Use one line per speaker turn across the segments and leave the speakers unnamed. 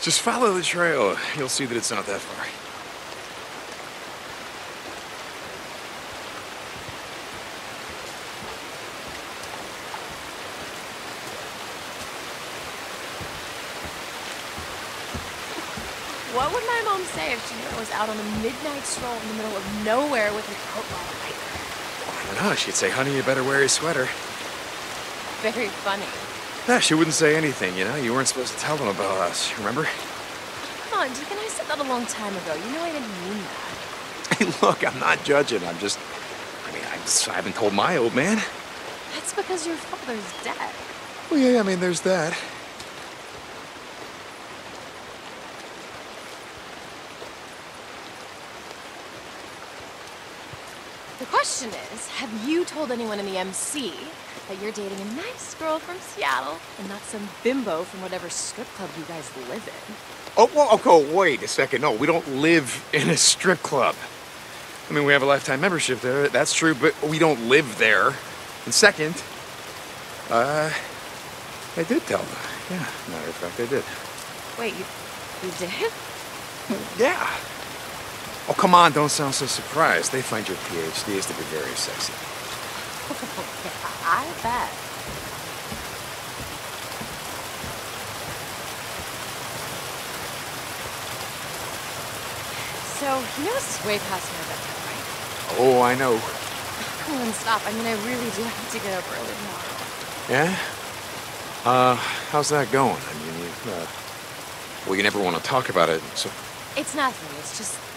Just follow the trail. You'll see that it's not that far.
What would my mom say if she knew I was out on a midnight stroll in the middle of nowhere with an outlaw biker?
I don't know. She'd say, honey, you better wear your sweater.
Very funny.
Yeah, she wouldn't say anything, you know? You weren't supposed to tell them about us, remember?
Come on, Deacon, I said that a long time ago. You know I didn't mean that.
Hey, look, I'm not judging. I'm just. I mean, I, just, I haven't told my old man.
That's because your father's dead.
Well, yeah, I mean, there's that.
The question is, have you told anyone in the MC that you're dating a nice girl from Seattle and not some bimbo from whatever strip club you guys live in?
Oh, well, okay, wait a second. No, we don't live in a strip club. I mean, we have a lifetime membership there. That's true, but we don't live there. And second, uh, I did tell them. Yeah, matter of fact, I did.
Wait, you, you did?
Yeah. Oh, come on, don't sound so surprised. They find your PhDs to be very sexy.
Yeah, I bet. So, you know this is way past my bedtime, right?
Oh, I know.
Come on, stop. I mean, I really do have to get up early tomorrow.
Yeah? Uh, how's that going? I mean, you, uh, well, you never want to talk about it, so.
It's nothing. It's just.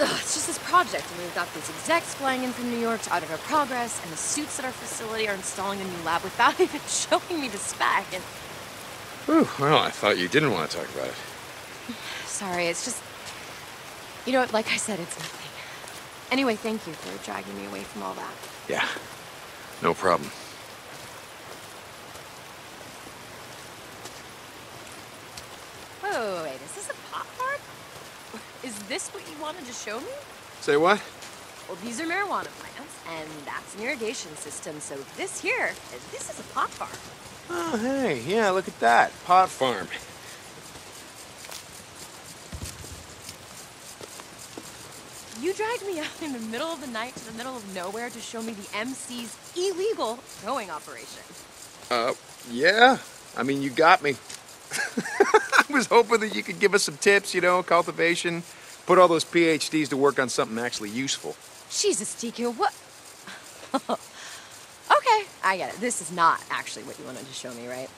Ugh, it's just this project, and we've got these execs flying in from New York to audit our progress, and the suits at our facility are installing a new lab without even showing me the spec. And
Ooh, well, I thought you didn't want to talk about it.
sorry, it's just. You know what? Like I said, it's nothing. Anyway, thank you for dragging me away from all that.
Yeah, no problem.
Wait, wait. Is this a? Is this what you wanted to show me?
Say what?
Well, these are marijuana plants, and that's an irrigation system. So this here, this is a pot farm.
Oh, hey, yeah, look at that. Pot farm.
You dragged me out in the middle of the night to the middle of nowhere to show me the MC's illegal growing operation.
Uh, yeah. I mean, you got me. I was hoping that you could give us some tips, you know, cultivation, put all those PhDs to work on something actually useful.
Jesus, DQ, what? okay, I get it. This is not actually what you wanted to show me, right?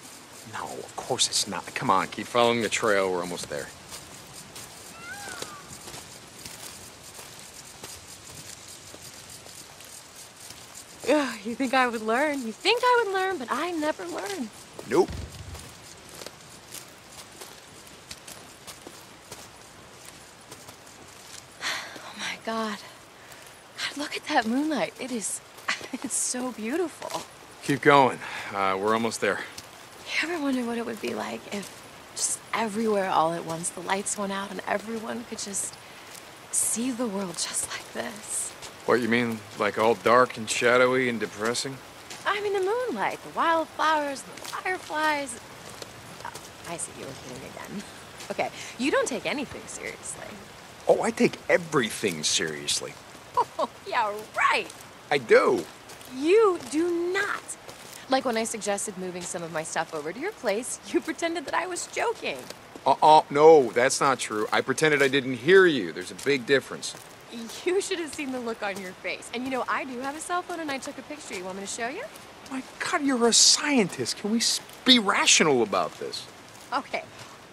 No, of course it's not. Come on, keep following the trail. We're almost there.
Ugh, you think I would learn? You think I would learn, but I never learn.
Nope.
God. God, look at that moonlight. It is, it's so beautiful.
Keep going. Uh, we're almost there.
You ever wonder what it would be like if just everywhere all at once the lights went out and everyone could just see the world just like this?
What you mean, like all dark and shadowy and depressing?
I mean, the moonlight, the wildflowers, the fireflies. Oh, I see you were kidding again. Okay, you don't take anything seriously.
Oh, I take everything seriously.
Oh, yeah, right.
I do.
You do not. Like when I suggested moving some of my stuff over to your place, you pretended that I was joking.
Uh-uh, no, that's not true. I pretended I didn't hear you. There's a big difference.
You should have seen the look on your face. And you know, I do have a cell phone and I took a picture. You want me to show you?
My God, you're a scientist. Can we be rational about this?
Okay.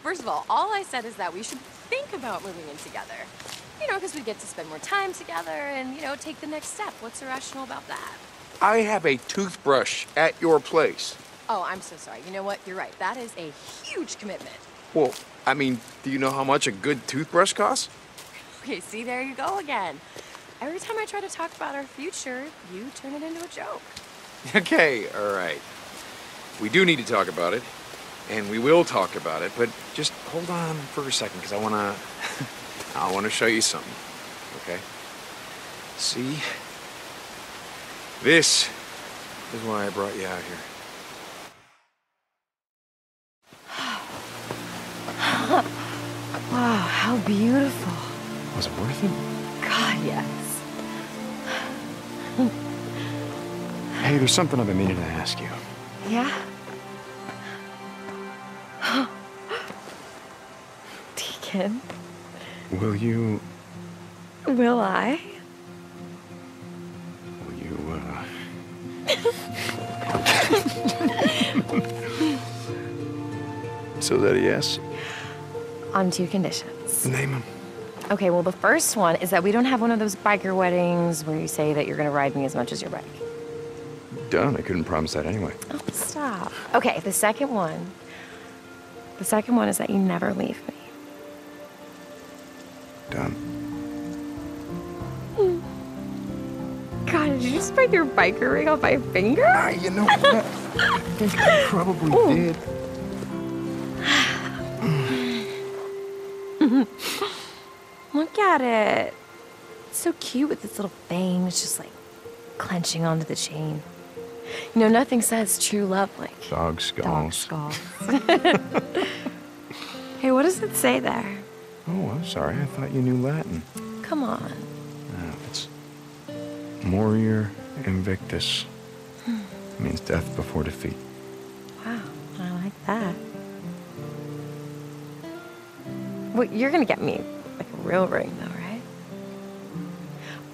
First of all, all I said is that we should think about moving in together. You know, because we get to spend more time together and, you know, take the next step. What's irrational about that?
I have a toothbrush at your place.
Oh, I'm so sorry. You know what? You're right. That is a huge commitment.
Well, I mean, do you know how much a good toothbrush costs?
Okay, see, there you go again. Every time I try to talk about our future, you turn it into a joke.
Okay, all right. We do need to talk about it, and we will talk about it, but just hold on for a second, because I want to... I want to show you something, okay? See? This is why I brought you out here.
Wow, how beautiful.
Was it worth it?
God, yes.
Hey, there's something I've been meaning to ask you.
Yeah? Deacon,
Will you.
will I?
Will you, uh. so that a yes?
On two conditions.
Name them.
Okay, well, the first one is that we don't have one of those biker weddings where you say that you're gonna ride me as much as your bike.
Done. I couldn't promise that anyway.
Oh, stop. Okay, the second one. The second one is that you never leave me.
Done.
God, did you just break your biker ring off my finger?
Ah, you know what? I think I probably did.
Look at it. It's so cute with its little fangs just like clenching onto the chain. You know, nothing says true love like
Dog
dog
skulls.
skulls. hey, what does it say there?
Oh, I'm sorry. I thought you knew Latin.
Come on.
No, it's Morior Invictus. Hmm. means death before defeat.
Wow, I like that. Well, you're gonna get me like a real ring, though, right?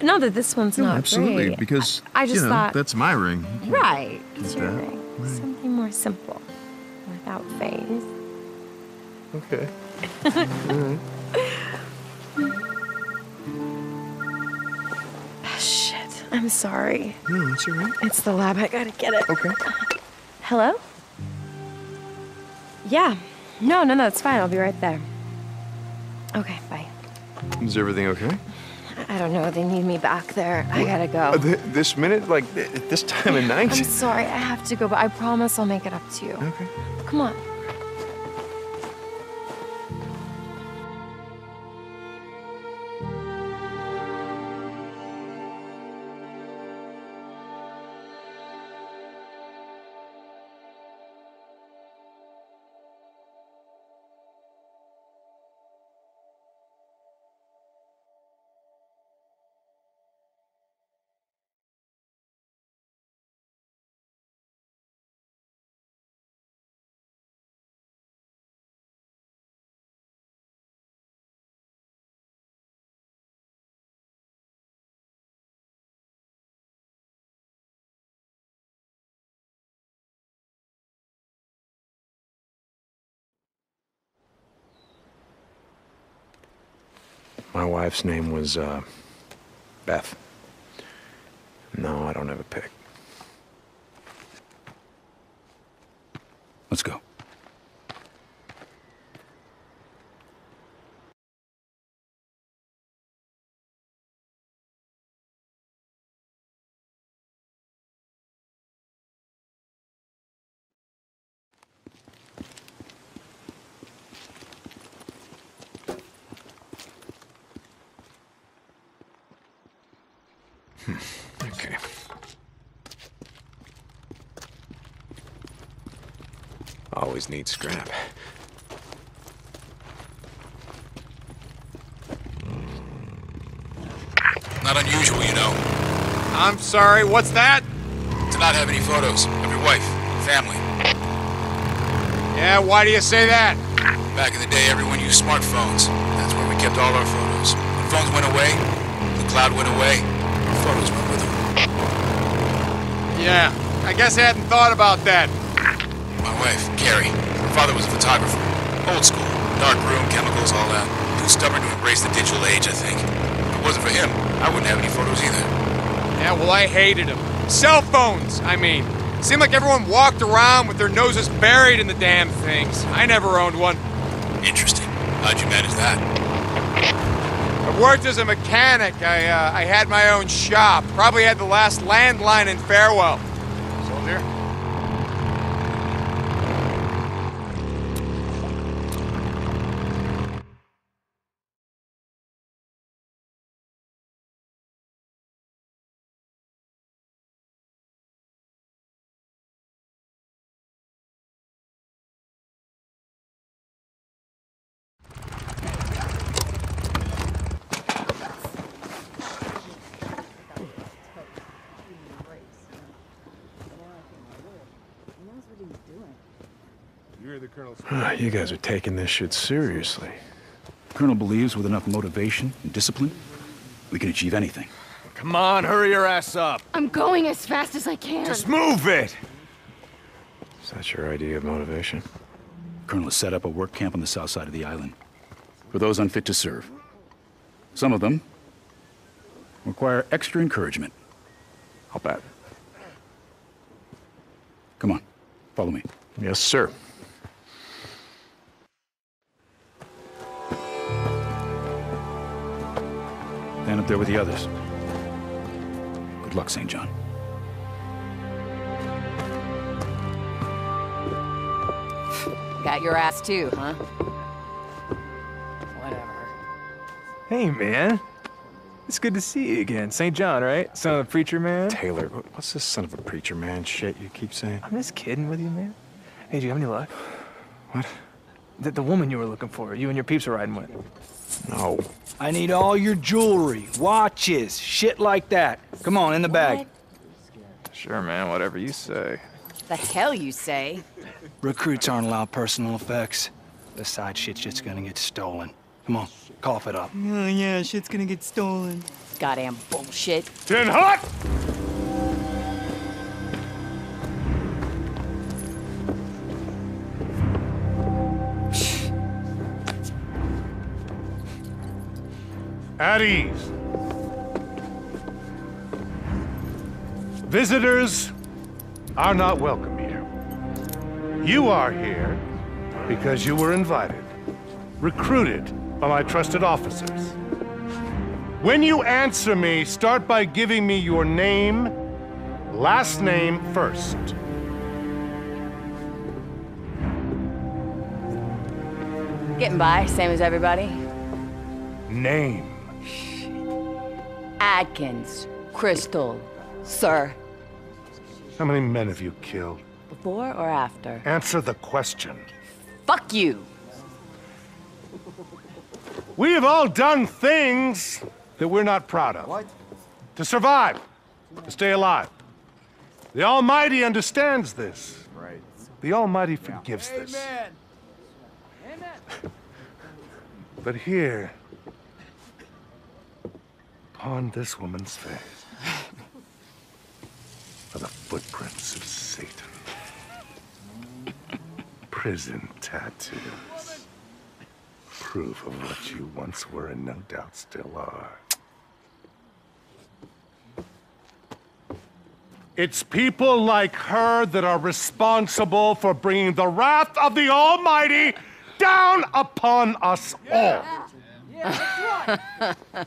No, that this one's not great.
Absolutely, because
I, I just thought
that's my ring.
right, it's your ring.
Right.
Something more simple, without fangs.
Okay.
Ah, Shit, I'm sorry.
No, it's your ring.
It's the lab. I gotta get it.
Okay.
Hello? Yeah. No, no, no, it's fine. I'll be right there. Okay, bye.
Is everything okay?
I- don't know. They need me back there. I gotta go.
Uh, th- this minute, like th- at this time of night.
I'm sorry. I have to go, but I promise I'll make it up to you.
Okay.
Come on.
My wife's name was uh, Beth. No, I don't have a pick.
Let's go.
Okay. Always need scrap.
Not unusual, you know,
I'm sorry, what's that?
to not have any photos of your wife, family.
Yeah, why do you say that?
Back in the day, everyone used smartphones. That's where we kept all our photos. When phones went away, the cloud went away, our photos went with them.
Yeah, I guess I hadn't thought about that.
Wife, Carrie, her father was a photographer. Old school, dark room, chemicals, all that. Too stubborn to embrace the digital age, I think. If it wasn't for him, I wouldn't have any photos either.
Yeah, well, I hated them. Cell phones, I mean. Seemed like everyone walked around with their noses buried in the damn things. I never owned one.
Interesting. How'd you manage that?
I worked as a mechanic. I, uh, I had my own shop. Probably had the last landline in Farewell. you guys are taking this shit seriously.
The Colonel believes with enough motivation and discipline, we can achieve anything.
Come on, hurry your ass up.
I'm going as fast as I can.
Just move it!
Is that your idea of motivation?
Colonel has set up a work camp on the south side of the island for those unfit to serve. Some of them require extra encouragement.
I'll bet.
Come on, follow me.
Yes, sir.
Up there with the others. Good luck, St. John.
Got your ass too, huh? Whatever.
Hey, man. It's good to see you again. St. John, right? Son of a preacher man?
Taylor, what's this son of a preacher man shit you keep saying?
I'm just kidding with you, man. Hey, do you have any luck?
What?
The, the woman you were looking for, you and your peeps are riding with.
No.
I need all your jewelry, watches, shit like that. Come on, in the bag.
Sure, man, whatever you say.
The hell you say?
Recruits aren't allowed personal effects. The Besides, shit's just gonna get stolen. Come on, cough it up.
Oh yeah, shit's gonna get stolen.
Goddamn bullshit.
Ten hot!
At ease. Visitors are not welcome here. You are here because you were invited, recruited by my trusted officers. When you answer me, start by giving me your name, last name first.
Getting by, same as everybody.
Name.
Adkins. Crystal. Sir.
How many men have you killed?
Before or after?
Answer the question.
Fuck you!
We have all done things that we're not proud of. What? To survive, to stay alive. The Almighty understands this. Right. The Almighty forgives this. Amen. But here, upon this woman's face, are the footprints of Satan. Prison tattoos. Proof of what you once were and no doubt still are. It's people like her that are responsible for bringing the wrath of the Almighty down upon us all.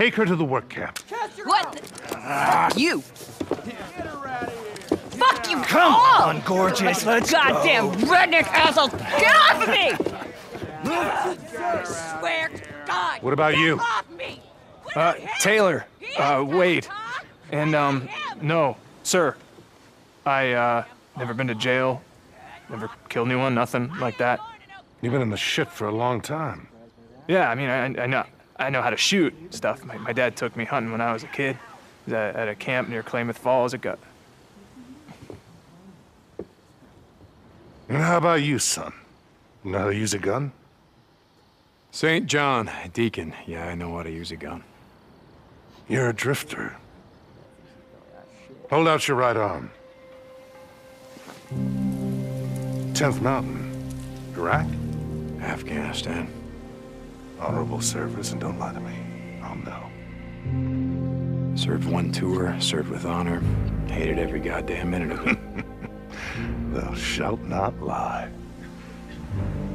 Take her to the work camp.
What? Fuck you! Fuck you!
Come
all!
on, gorgeous, let's
Goddamn
go.
redneck asshole! Get off of me! I swear to God!
What about
get
you?
Off me!
Uh, Taylor. Uh, Wade. And, um, no, sir. I, uh, never been to jail. Never killed anyone, nothing like that.
You've been in the shit for a long time.
Yeah, I mean, I, I know, I know how to shoot stuff. My, my dad took me hunting when I was a kid. Was at, at a camp near Klamath Falls. It got,
And how about you, son? You know how to use a gun?
St. John, Deacon. Yeah, I know how to use a gun.
You're a drifter. Hold out your right arm. 10th Mountain. Iraq?
Afghanistan.
Honorable service, and don't lie to me. I'll know.
Served one tour, served with honor. Hated every goddamn minute of it.
Thou shalt not lie.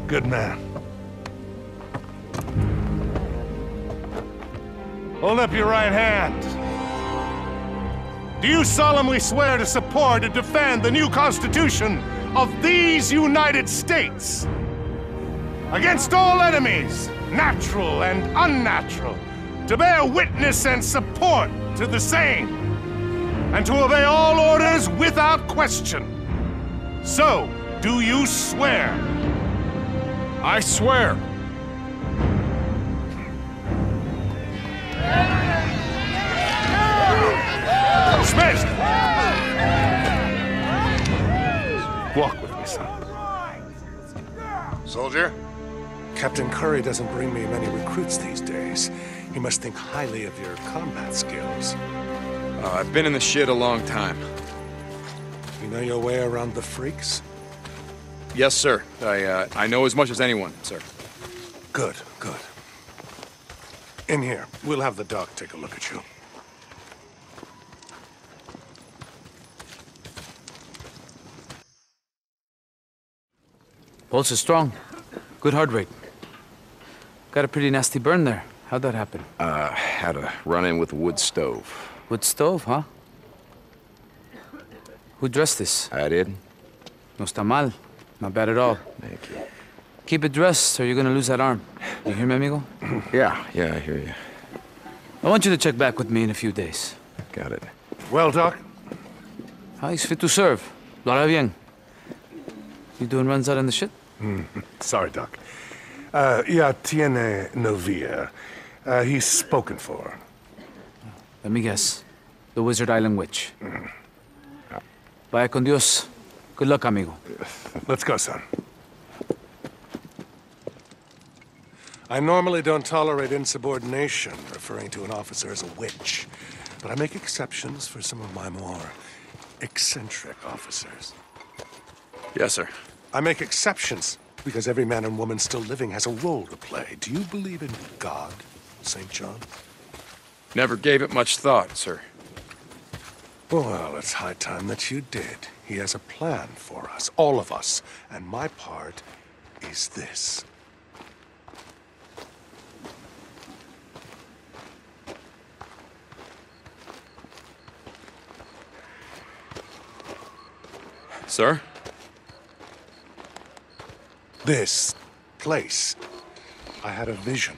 Good man. Hold up your right hand. Do you solemnly swear to support and defend the new Constitution of these United States? Against all enemies, natural and unnatural, to bear witness and support to the same, and to obey all orders without question. So, do you swear?
I swear.
Dismissed! Walk with me, son. Soldier? Captain Kouri doesn't bring me many recruits these days. He must think highly of your combat skills.
Uh, I've been in the shit a long time.
You know your way around the freaks?
Yes, sir. I, uh, I know as much as anyone, sir.
Good, good. In here. We'll have the doc take a look at you.
Pulse is strong. Good heart rate. Got a pretty nasty burn there. How'd that happen?
Uh, had a run-in with a wood stove.
Wood stove, huh? Who dressed this?
I did.
No está mal. Not bad at all.
Thank you.
Keep it dressed or you're gonna lose that arm. You hear me, amigo?
yeah, yeah, I hear you.
I want you to check back with me in a few days.
Got it.
Well, Doc?
Ah, he's fit to serve. Lo hará bien. You doing runs out in the shit?
Sorry, Doc. Uh, ya tiene novia. Uh, he's spoken for.
Let me guess. The Wizard Island Witch. Vaya con Dios. Good luck, amigo.
Let's go, son. I normally don't tolerate insubordination, referring to an officer as a witch. But I make exceptions for some of my more eccentric officers.
Yes, sir.
I make exceptions because every man and woman still living has a role to play. Do you believe in God, St. John?
Never gave it much thought, sir.
Well, it's high time that you did. He has a plan for us, all of us, and my part is this.
Sir?
This place. I had a vision.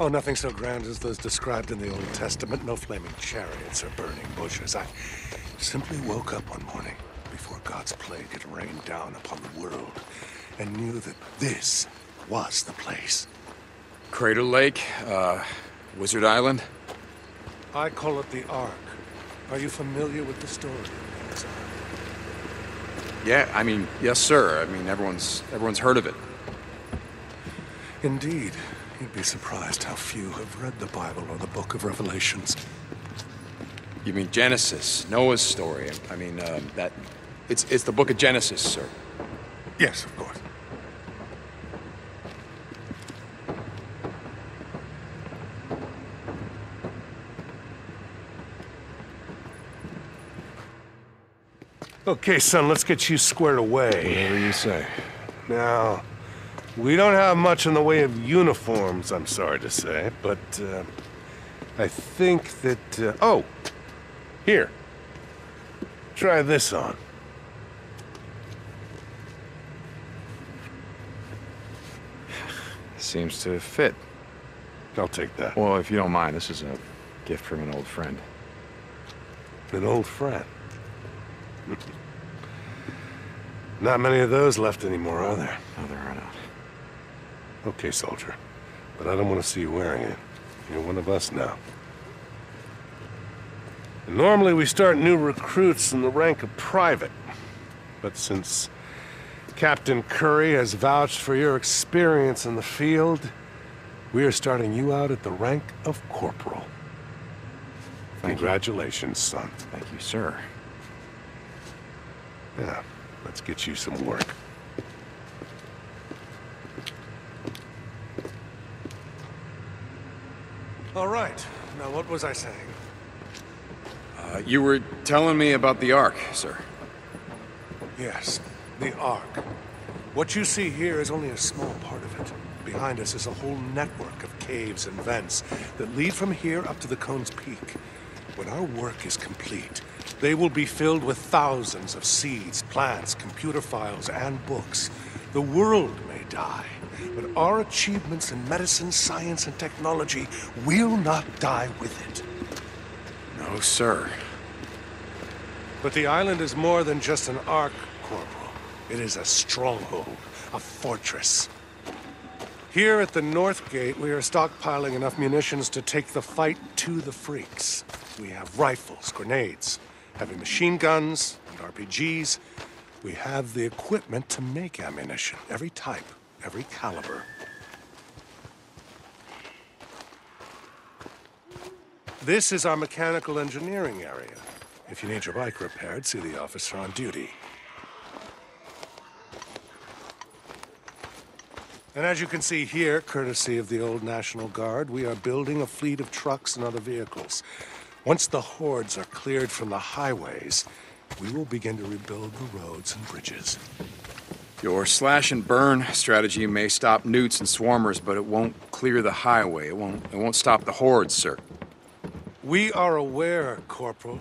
Oh, nothing so grand as those described in the Old Testament. No flaming chariots or burning bushes. I simply woke up one morning before God's plague had rained down upon the world and knew that this was the place.
Crater Lake, uh, Wizard Island?
I call it the Ark. Are you familiar with the story?
Yeah, I mean, yes, sir. I mean, everyone's everyone's heard of it.
Indeed. You'd be surprised how few have read the Bible or the Book of Revelations.
You mean Genesis, Noah's story? I mean, um, that it's it's the Book of Genesis, sir.
Yes, of course. Okay, son, let's get you squared away.
Whatever you say.
Now, we don't have much in the way of uniforms, I'm sorry to say, but uh, I think that. Uh, oh! Here. Try this on.
Seems to fit.
I'll take that.
Well, if you don't mind, this is a gift from an old friend.
An old friend. Not many of those left anymore, are there?
No, there are not.
Okay, soldier. But I don't want to see you wearing it. You're one of us now. And normally we start new recruits in the rank of private. But since Captain Kouri has vouched for your experience in the field, we are starting you out at the rank of corporal.
Thank
Congratulations, son.
Thank you, sir.
Yeah, let's get you some work. All right. Now, what was I saying?
Uh, you were telling me about the Ark, sir.
Yes, the Ark. What you see here is only a small part of it. Behind us is a whole network of caves and vents that lead from here up to the Cone's Peak. When our work is complete, they will be filled with thousands of seeds, plants, computer files, and books. The world may die, but our achievements in medicine, science, and technology will not die with it.
No, sir.
But the island is more than just an ark, Corporal. It is a stronghold, a fortress. Here at the North Gate, we are stockpiling enough munitions to take the fight to the freaks. We have rifles, grenades, heavy machine guns, and RPGs. We have the equipment to make ammunition, every type, every caliber. This is our mechanical engineering area. If you need your bike repaired, see the officer on duty. And as you can see here, courtesy of the old National Guard, we are building a fleet of trucks and other vehicles. Once the hordes are cleared from the highways, we will begin to rebuild the roads and bridges.
Your slash and burn strategy may stop newts and swarmers, but it won't clear the highway. It won't, it won't stop the hordes, sir.
We are aware, Corporal.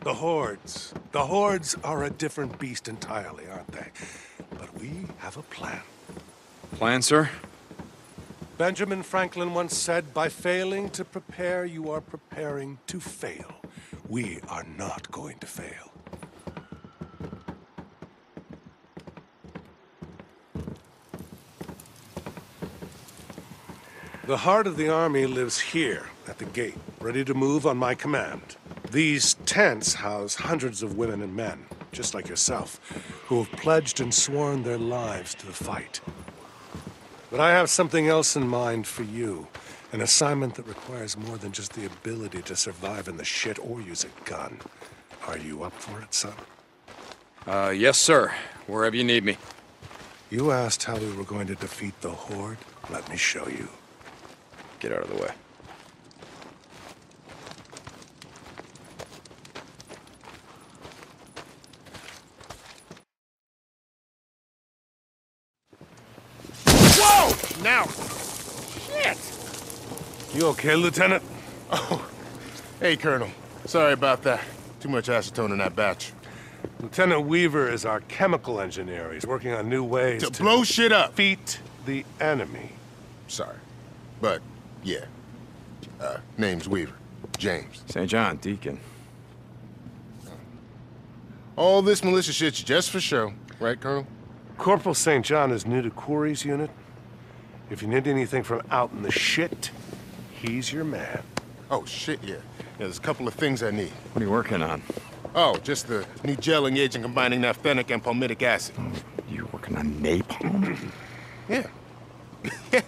The hordes. The hordes are a different beast entirely, aren't they? But we have a plan.
Plan, sir?
Benjamin Franklin once said, by failing to prepare, you are preparing to fail. We are not going to fail. The heart of the army lives here, at the gate, ready to move on my command. These tents house hundreds of women and men, just like yourself, who have pledged and sworn their lives to the fight. But I have something else in mind for you. An assignment that requires more than just the ability to survive in the shit or use a gun. Are you up for it, son?
Uh, yes, sir. Wherever you need me.
You asked how we were going to defeat the Horde. Let me show you.
Get out of the way.
Whoa! Now! Shit! You okay, Lieutenant?
Oh, hey, Colonel. Sorry about that. Too much acetone in that batch.
Lieutenant Weaver is our chemical engineer. He's working on new ways
To
to,
blow shit up.
defeat the enemy.
Sorry. But, yeah. Uh, name's Weaver. James.
St. John, Deacon.
All this militia shit's just for show, right, Colonel?
Corporal St. John is new to Kouri's unit. If you need anything from out in the shit, he's your man.
Oh, shit, yeah. yeah. There's a couple of things I need.
What are you working on?
Oh, just the new gelling agent combining naphthenic and palmitic acid.
You working on napalm?
Yeah. yeah.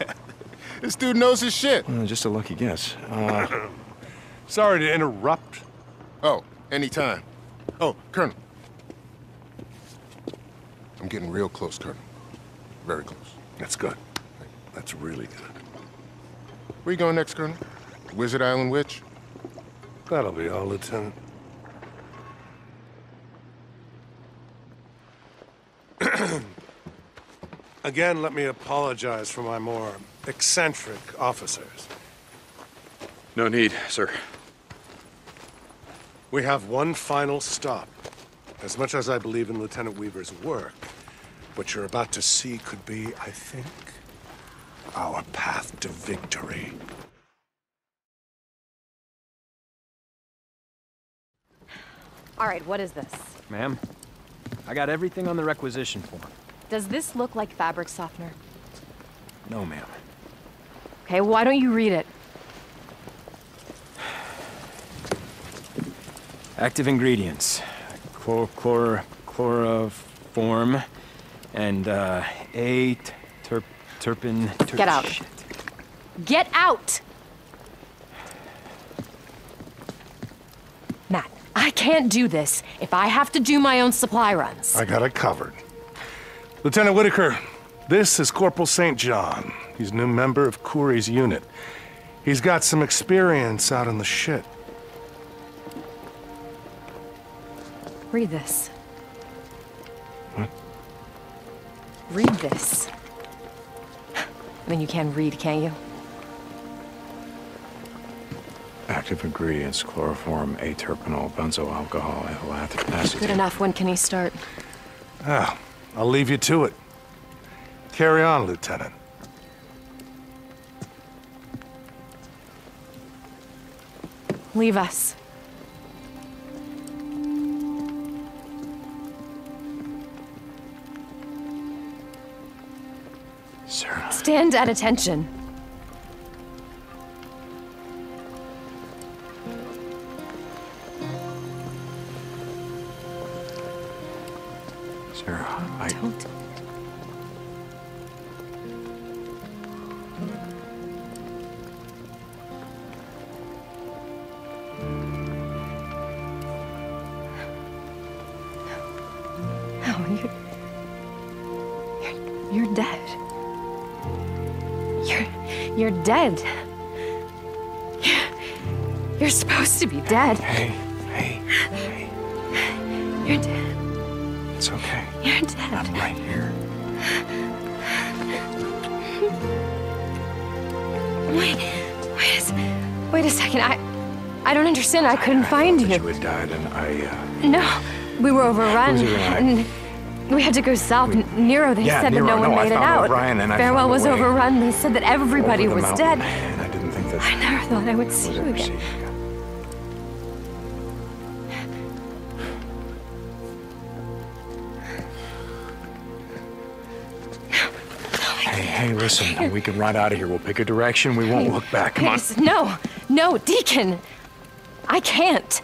This dude knows his shit.
Uh, just a lucky guess. Uh,
Sorry to interrupt.
Oh, anytime. Oh, Colonel. I'm getting real close, Colonel. Very close.
That's good. That's really good.
Where you going next, Colonel? Wizard Island Witch?
That'll be all, Lieutenant. Again, let me apologize for my more eccentric officers.
no need, sir.
We have one final stop. As much as I believe in Lieutenant Weaver's work, what you're about to see could be, I think, our path to victory.
All right, what is this?
Ma'am, I got everything on the requisition form.
Does this look like fabric softener?
No, ma'am.
Okay, why don't you read it?
Active ingredients. Chlor, chlor, chloroform and uh, A terp, terpin. Ter
Get out.
shit.
Get out! Matt, I can't do this if I have to do my own supply runs.
I got it covered. Lieutenant Whitaker, this is Corporal St. John. He's a new member of Kouri's unit. He's got some experience out in the shit.
Read this.
What?
Read this. I mean, you can read, can't you?
Active ingredients, chloroform, aterpenol, benzoyl alcohol, ethyl acid.
Good enough. When can he start?
Ah, I'll leave you to it. Carry on, Lieutenant.
Leave us. Stand at attention. Dead.
Hey, hey, hey.
You're dead.
It's okay.
You're dead.
I'm right here.
Wait, wait a, wait a second. I, I don't understand. I couldn't find you.
You had died, and I. Uh,
No, we were overrun, and we had to go south. N- Nero, they
Yeah,
said
Nero,
that no one
no, I
made it out.
O'Brien and I
Farewell was overrun. They said that everybody
the
was
mountain,
dead.
And I didn't think that
I never thought I would see you again.
Hey, listen, we can ride out of here. We'll pick a direction. We won't look back. Come on.
No, no, Deacon. I can't.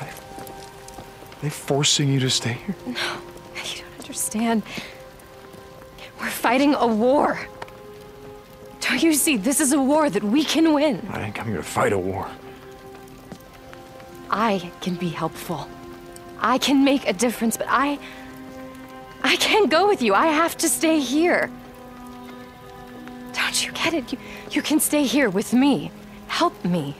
Are they forcing you to stay here?
No, you don't understand. We're fighting a war. Don't you see? This is a war that we can win.
I didn't come here to fight a war.
I can be helpful. I can make a difference, but I. I can't go with you. I have to stay here. Don't you get it? You, you can stay here with me. Help me.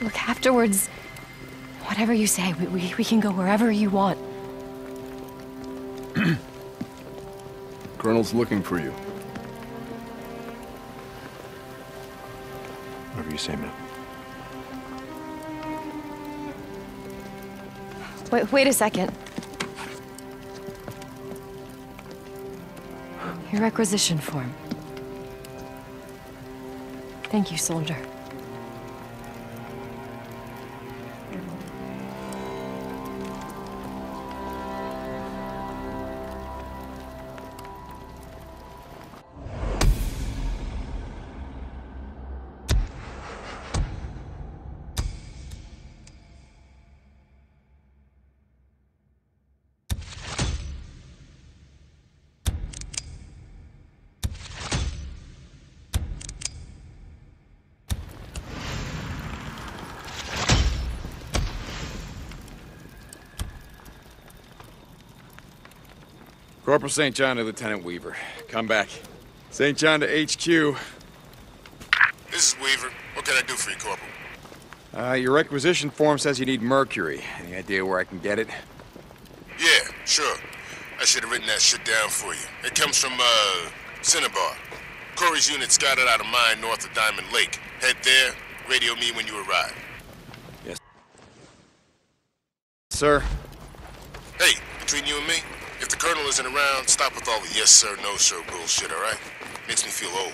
Look, afterwards, whatever you say, we, we, we can go wherever you want.
Colonel's looking for you.
Whatever you say, man.
Wait, wait a second. Your requisition form. Thank you, soldier.
Corporal St. John to Lieutenant Weaver. Come back. St. John to HQ.
This is Weaver. What can I do for you, Corporal?
Uh, your requisition form says you need mercury. Any idea where I can get it?
Yeah, sure. I should have written that shit down for you. It comes from, uh, Cinnabar. Kouri's unit scouted out of mine north of Diamond Lake. Head there, radio me when you arrive. Yes.
Sir?
Hey, between you and me, the Colonel isn't around, stop with all the yes sir, no sir bullshit, alright? Makes me feel old.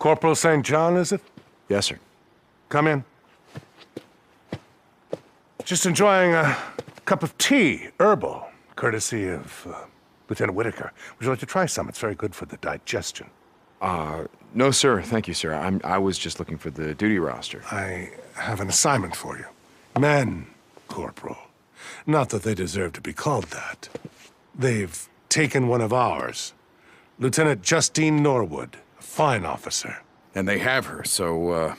Corporal St. John, is it?
Yes, sir.
Come in. Just enjoying a cup of tea, herbal, courtesy of uh, Lieutenant Whitaker. Would you like to try some? It's very good for the digestion.
Uh, no, sir. Thank you, sir. I'm, I was just looking for the duty roster.
I have an assignment for you. Men, Corporal. Not that they deserve to be called that. They've taken one of ours. Lieutenant Justine Norwood, a fine officer.
And they have her, so, uh,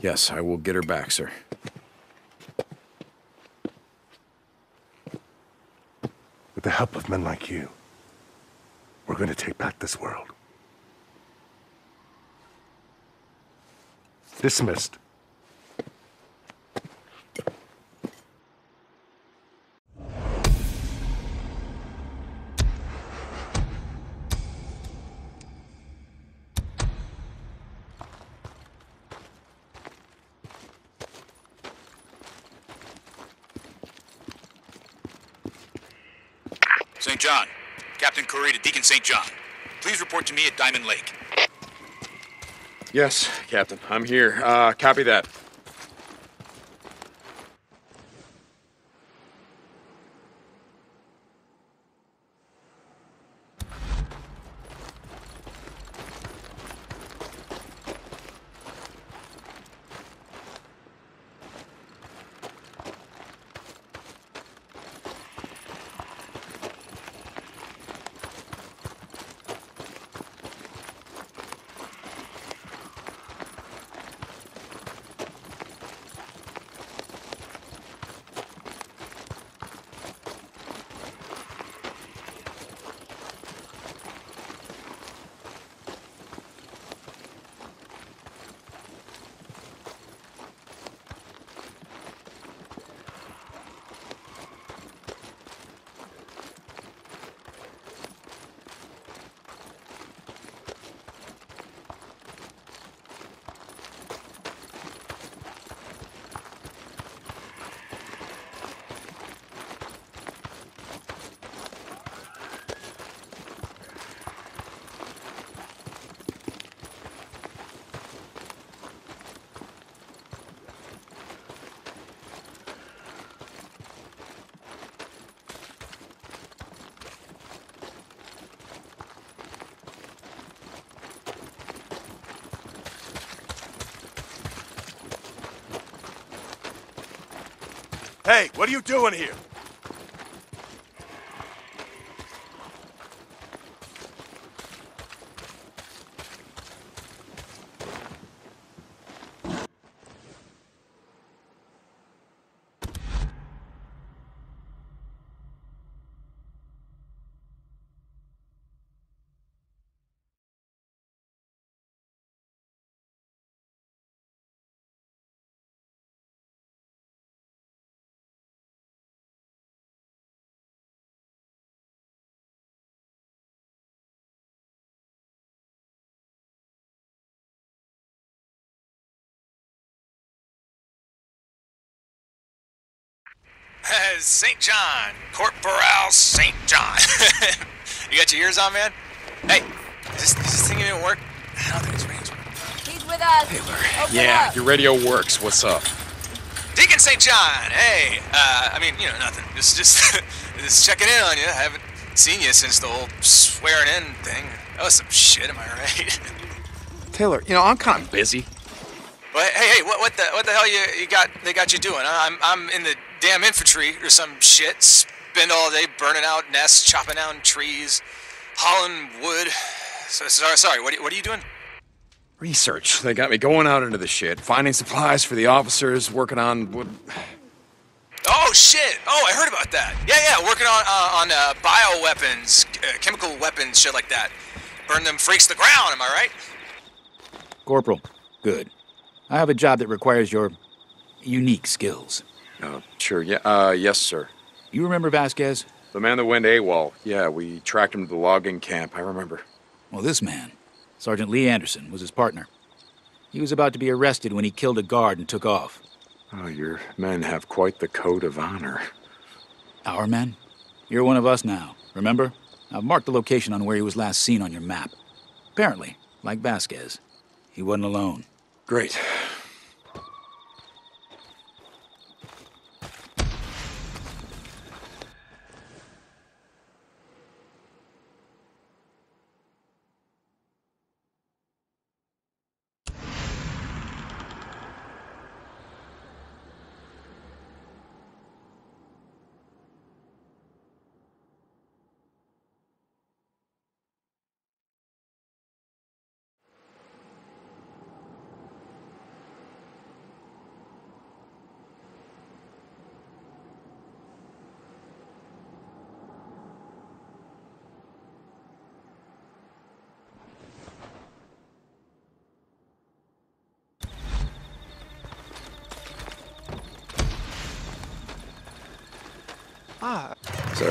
yes, I will get her back, sir.
With the help of men like you, we're going to take back this world. Dismissed.
Captain Kouri to Deacon St. John. Please report to me at Diamond Lake.
Yes, Captain. I'm here. Uh, copy that.
Hey, what are you doing here?
St. John. Corporal St. John. you got your ears on, man? Hey, is this, does this thing even work? I don't think it's range.
He's with us.
Hey, Larry.
Open
Yeah,
up.
your radio works. What's up?
Deacon St. John, hey. Uh, I mean, you know, nothing. Just, just, just checking in on you. I haven't seen you since the whole swearing in thing. That was some shit, am I right?
Taylor, you know, I'm kind of busy.
Well, hey, hey, what, what the, what the hell you, you got? They got you doing? I'm, I'm in the damn infantry or some shit. Spend all day burning out nests, chopping down trees, hauling wood. So, sorry, sorry. What, are you- what are you doing?
Research. They got me going out into the shit, finding supplies for the officers, working on what.
Oh shit! Oh, I heard about that. Yeah, yeah, working on uh, on uh, bioweapons, uh, chemical weapons, shit like that. Burn them freaks to the ground. Am I right?
Corporal, good. I have a job that requires your unique skills.
Oh, sure. Yeah. Uh, yes, sir.
You remember Vasquez?
The man that went AWOL. Yeah, we tracked him to the logging camp. I remember.
Well, this man, Sergeant Lee Anderson, was his partner. He was about to be arrested when he killed a guard and took off.
Oh, your men have quite the code of honor.
Our men? You're one of us now, remember? I've marked the location on where he was last seen on your map. Apparently, like Vasquez, he wasn't alone.
Great.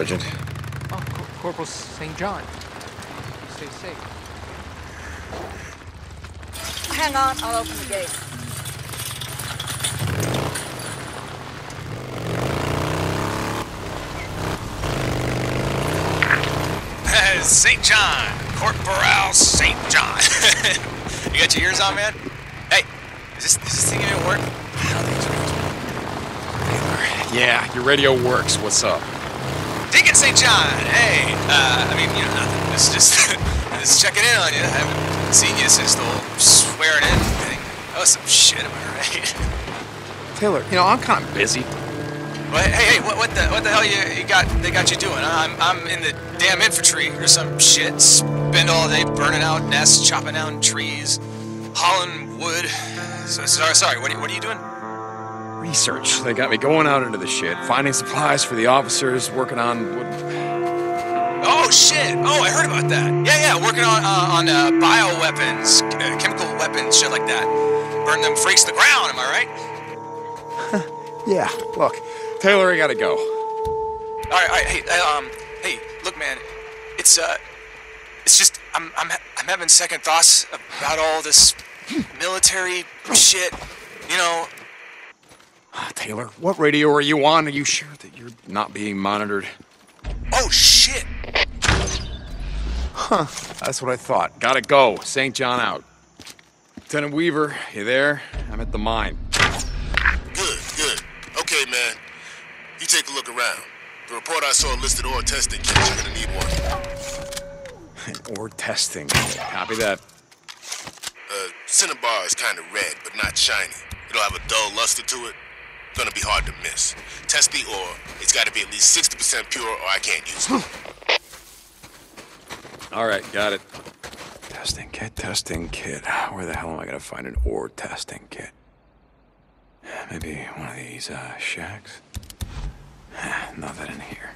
Sergeant.
oh, Cor- Corporal St. John. Stay safe.
Hang on, I'll open the gate.
St. John. Corporal St. John. you got your ears on, man? Hey, is this, is this thing gonna work?
Yeah, your radio works. What's up?
Deacon St. John, hey. Uh, I mean, you know, nothing. It's just, just checking in on you. I haven't seen you since the whole swearing in thing. Was some shit, am I right?
Taylor, you know, I'm kind of busy.
Well, hey, hey, what, what the what the hell you, you got? They got you doing? I'm I'm in the damn infantry or some shit. Spend all day burning out nests, chopping down trees, hauling wood. So, sorry, sorry. What are, what are you doing?
Research. They got me going out into the shit, finding supplies for the officers, working on.
Oh shit! Oh, I heard about that. Yeah, yeah, working on uh, on uh, bioweapons, uh, chemical weapons, shit like that. Burn them freaks to the ground. Am I right?
Yeah. Look, Taylor, I gotta go.
All right, all right. Hey, uh, um, hey, look, man. It's uh, it's just I'm I'm I'm having second thoughts about all this military shit. You know,
Ah, Taylor, what radio are you on? Are you sure that you're not being monitored?
Oh shit!
Huh. That's what I thought. Gotta go. St. John out. Lieutenant Weaver, you there? I'm at the mine.
Good, good. Okay, man. You take a look around. The report I saw listed ore testing kits. You're gonna need one.
ore testing. Copy that.
Uh, Cinnabar is kind of red, but not shiny. It'll have a dull luster to it. Gonna be hard to miss. Test the ore. It's gotta be at least 60% pure or I can't use it.
All right, got it. Testing kit, testing kit. Where the hell am I gonna find an ore testing kit? Maybe one of these uh, shacks? Nothing in here.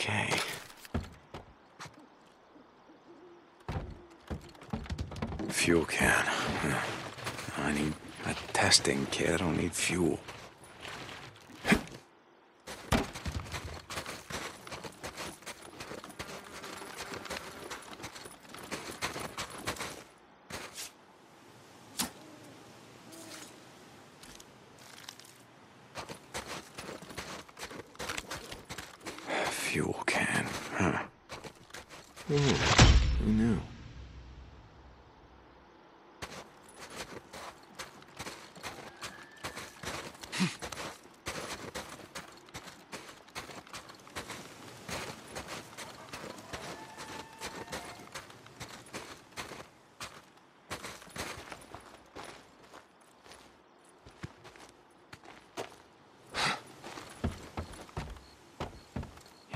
Okay. Fuel can. Huh. I need a testing. I don't need. Fuel can. Huh. Ooh, who knew?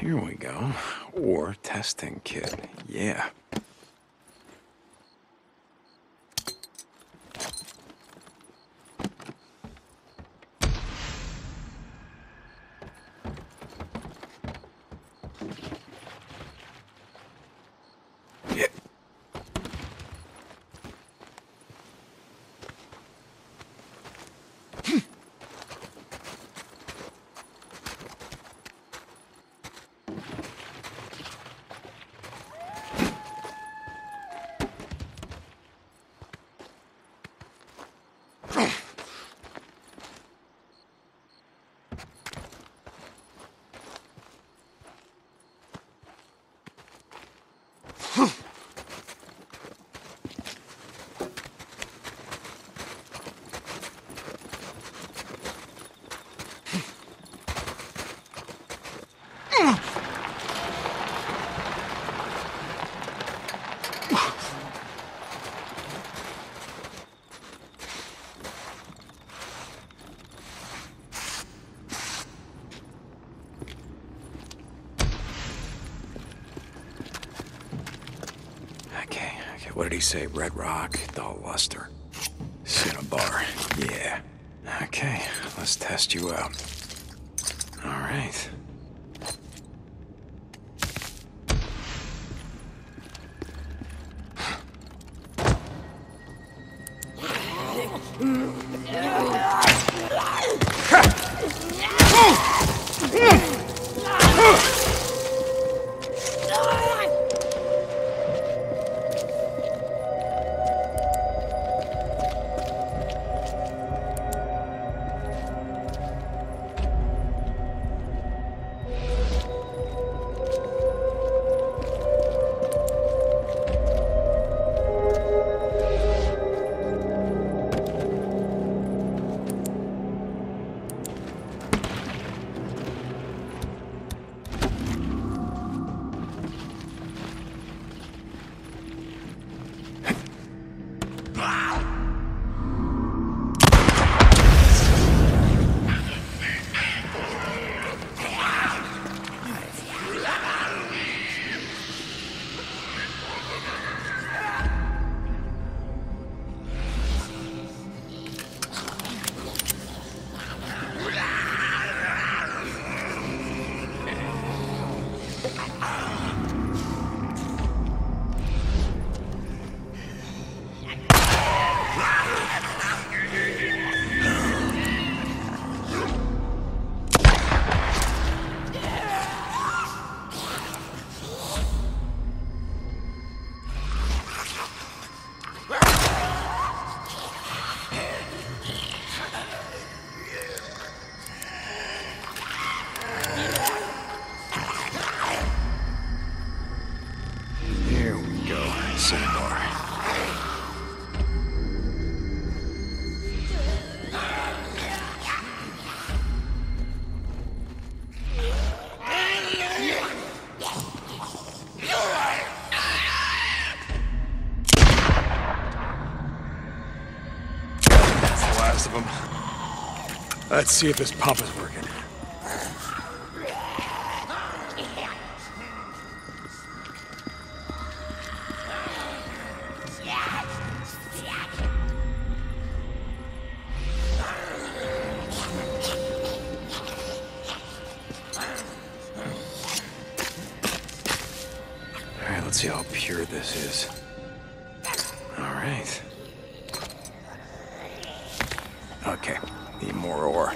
Here we go. Ore testing kit. Yeah. he say? Red Rock, Dahlwester, Cinnabar. Yeah. Okay, let's test you out. All right.
Let's see if this pump is working.
Alright, let's see how pure this is. Alright. Okay more or